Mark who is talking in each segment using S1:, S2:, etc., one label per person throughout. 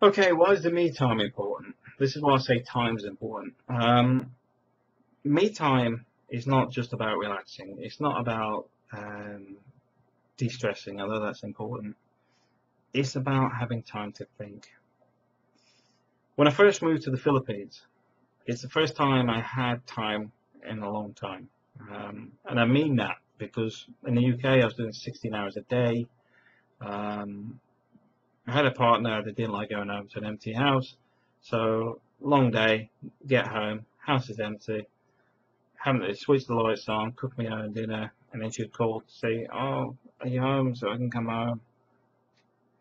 S1: Okay, why is the me time important? This is why I say time is important. Um, me time is not just about relaxing. It's not about um, de-stressing, although that's important. It's about having time to think. When I first moved to the Philippines, it's the first time I had time in a long time. Um, and I mean that because in the UK I was doing 16 hours a day. Um, I had a partner that didn't like going home to an empty house. So long day, get home, house is empty, having to switch the lights on, cook my own dinner, and then she'd call to say, "Oh, are you home? So I can come home."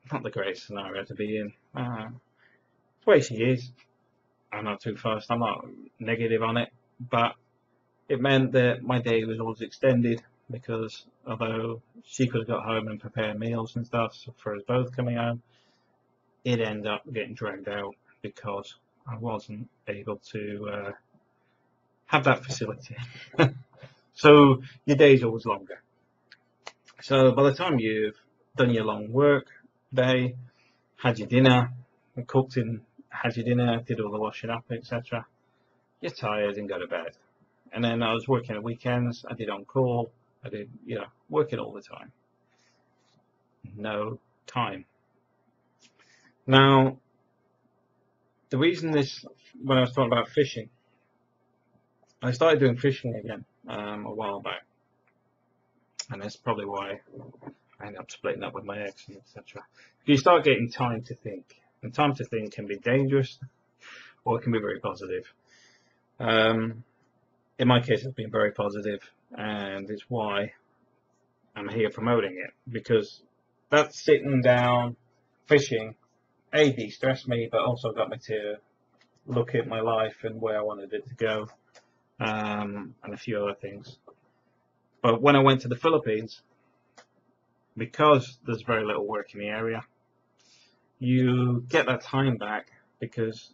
S1: Not the greatest scenario to be in. Uh, the way she is, I'm not too fast. I'm not negative on it, but it meant that my day was always extended because although she could have got home and prepared meals and stuff for us both coming home, it ended up getting dragged out because I wasn't able to uh, have that facility. so your day's always longer. So by the time you've done your long work day, had your dinner, cooked and had your dinner, did all the washing up, etc., you're tired and go to bed. And then I was working at weekends, I did on call, I did, you know, working all the time. No time. Now, the reason this, when I was talking about fishing, I started doing fishing again um, a while back, and that's probably why I ended up splitting up with my ex and etc. You start getting time to think, and time to think can be dangerous, or it can be very positive. Um, in my case, it's been very positive, and it's why I'm here promoting it because that's sitting down fishing a de-stressed me, but also got me to look at my life and where I wanted it to go, um, and a few other things. But when I went to the Philippines, because there's very little work in the area, you get that time back because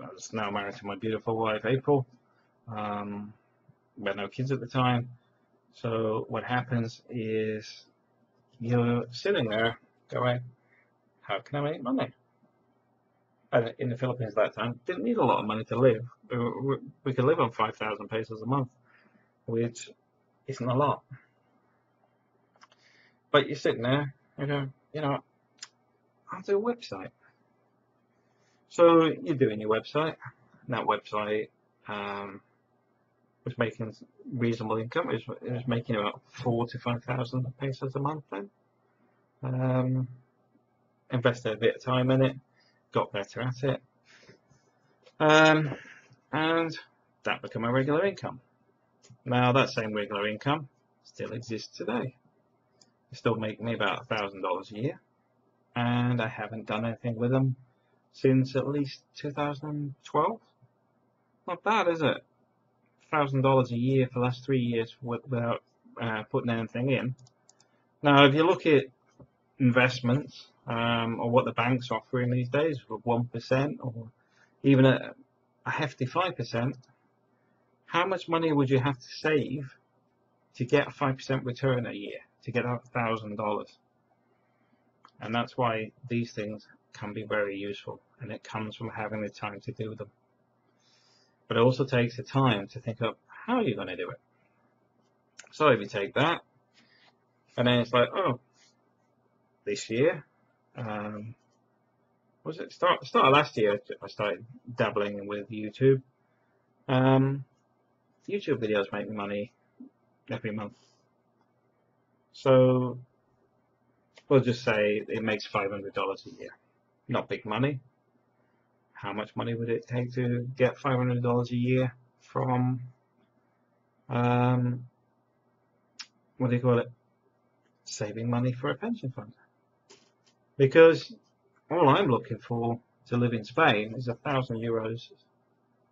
S1: I was now married to my beautiful wife, April. Um, we had no kids at the time. So what happens is you're sitting there going, how can I make money? And in the Philippines at that time, didn't need a lot of money to live. We could live on 5,000 pesos a month, which isn't a lot. But you're sitting there, you go, you know, I'll do a website. So you're doing your website, that website um, was making reasonable income. It was, it was making about four to five thousand pesos a month then. Um, invested a bit of time in it, got better at it, um, and that became a regular income. Now that same regular income still exists today. It's still making me about a thousand dollars a year, and I haven't done anything with them since at least 2012. Not bad, is it? Thousand dollars a year for the last three years without uh, putting anything in. Now, if you look at investments, um, or what the bank's offering these days for 1% or even a, a hefty 5%, how much money would you have to save to get a 5% return a year, to get $1,000? And that's why these things can be very useful and it comes from having the time to do them. But it also takes the time to think up how you're going to do it. So if you take that, and then it's like, oh, this year um, was it start start of last year? I started dabbling with YouTube. Um, YouTube videos make me money every month, so we'll just say it makes five hundred dollars a year. Not big money. How much money would it take to get five hundred dollars a year from? Um, what do you call it? Saving money for a pension fund because all I'm looking for to live in Spain is a thousand euros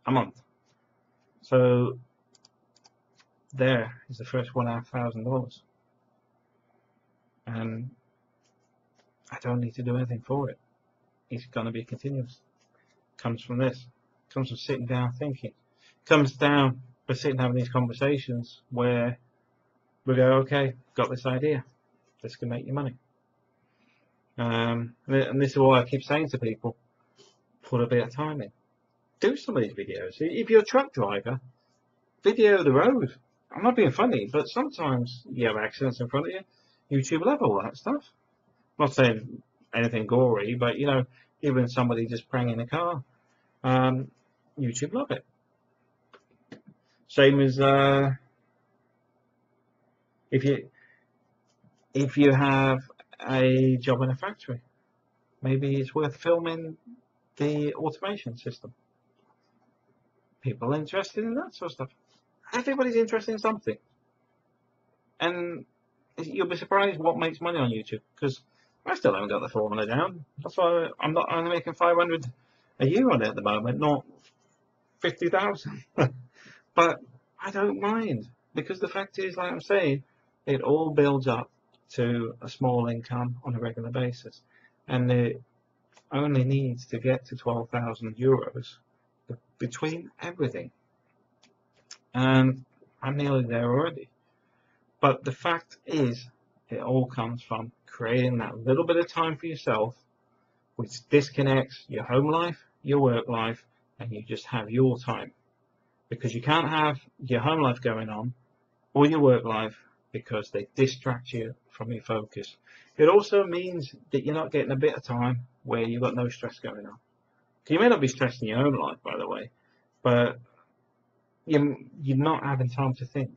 S1: a month. So there is the first one half thousand dollars. And I don't need to do anything for it. It's gonna be continuous. Comes from this. Comes from sitting down thinking. Comes down for sitting having these conversations where we go, okay, got this idea. This can make you money. Um, and this is why I keep saying to people, put a bit of time in. Do some of these videos. If you're a truck driver, video the road. I'm not being funny, but sometimes you have accidents in front of you. YouTube will have all that stuff. I'm not saying anything gory, but you know, even somebody just praying in a car, um, YouTube love it. Same as uh, if you if you have a job in a factory, maybe it's worth filming the automation system. People interested in that sort of stuff. Everybody's interested in something, and you'll be surprised what makes money on YouTube because I still haven't got the formula down. That's why I'm not only making 500 a year on it at the moment, not 50,000. but I don't mind because the fact is, like I'm saying, it all builds up to a small income on a regular basis, and it only needs to get to 12,000 euros between everything. And I'm nearly there already. But the fact is, it all comes from creating that little bit of time for yourself, which disconnects your home life, your work life, and you just have your time. Because you can't have your home life going on or your work life because they distract you from your focus. It also means that you're not getting a bit of time where you've got no stress going on. You may not be stressed in your own life, by the way, but you're, you're not having time to think.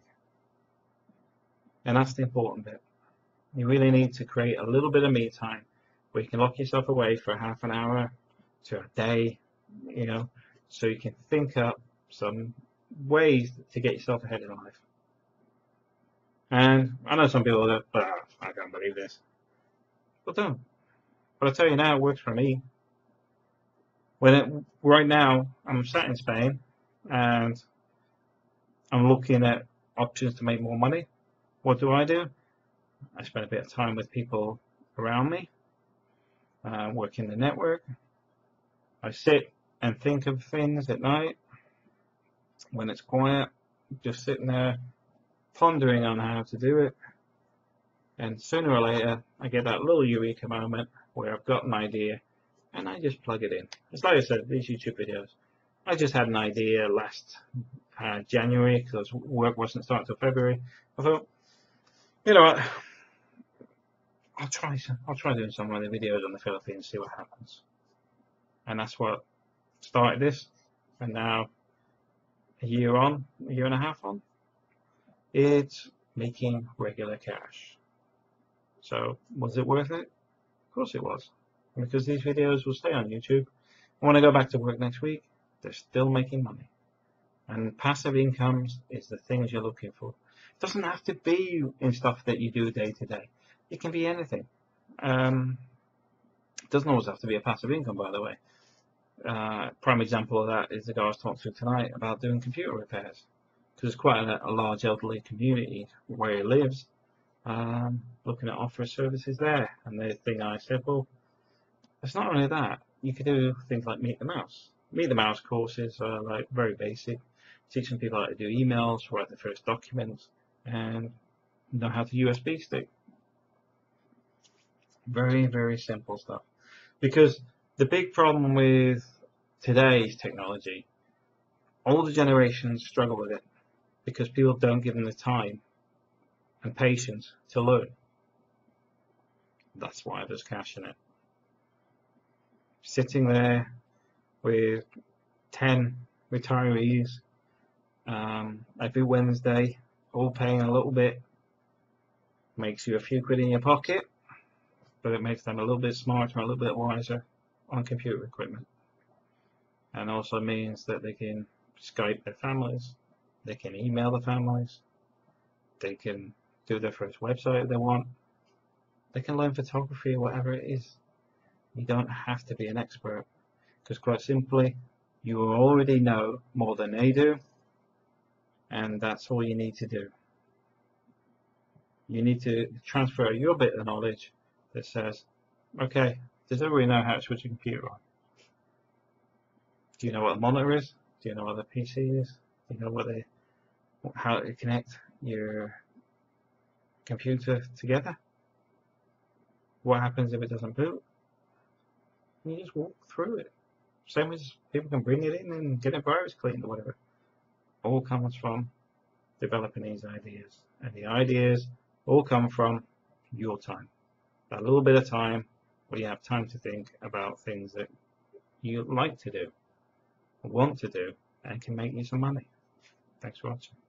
S1: And that's the important bit. You really need to create a little bit of me time where you can lock yourself away for half an hour to a day, you know, so you can think up some ways to get yourself ahead in life. And I know some people that, oh, I can't believe this. But don't. But I tell you now, it works for me. When it, right now, I'm sat in Spain and I'm looking at options to make more money. What do I do? I spend a bit of time with people around me, uh, working the network. I sit and think of things at night when it's quiet, just sitting there pondering on how to do it. And sooner or later, I get that little eureka moment where I've got an idea and I just plug it in. It's like I said, these YouTube videos. I just had an idea last uh, January because work wasn't starting until February. I thought, you know what, I'll try some, I'll try doing some of the videos on the Philippines, see what happens. And that's what started this. And now, a year on, a year and a half on, it's making regular cash. So, was it worth it? Of course it was. Because these videos will stay on YouTube. And when I go back to work next week, they're still making money. And passive incomes is the things you're looking for. It doesn't have to be in stuff that you do day to day. It can be anything. Um, it doesn't always have to be a passive income, by the way. Uh, prime example of that is the guy I was talking to tonight about doing computer repairs. Because there's quite a, a, large elderly community where he lives, um, looking at offering services there. And the thing I said, well, it's not only that. You could do things like Meet the Mouse. Meet the Mouse courses are like very basic, teaching people how to do emails, write the first documents, and know how to USB stick. Very, very simple stuff. Because the big problem with today's technology, older generations struggle with it because people don't give them the time and patience to learn. That's why there's cash in it. Sitting there with 10 retirees um, every Wednesday, all paying a little bit, makes you a few quid in your pocket but it makes them a little bit smarter, a little bit wiser on computer equipment. And also means that they can Skype their families, they can email their families, they can do their first website if they want, they can learn photography whatever it is. You don't have to be an expert because quite simply you already know more than they do and that's all you need to do. You need to transfer your bit of knowledge that says, okay, does everybody know how to switch a computer on? Do you know what a monitor is? Do you know what a PC is? Do you know what they, how to connect your computer together? What happens if it doesn't boot? You just walk through it. Same as people can bring it in and get a virus cleaned or whatever. All comes from developing these ideas. And the ideas all come from your time. That little bit of time where you have time to think about things that you like to do, want to do, and can make you some money. Thanks for watching.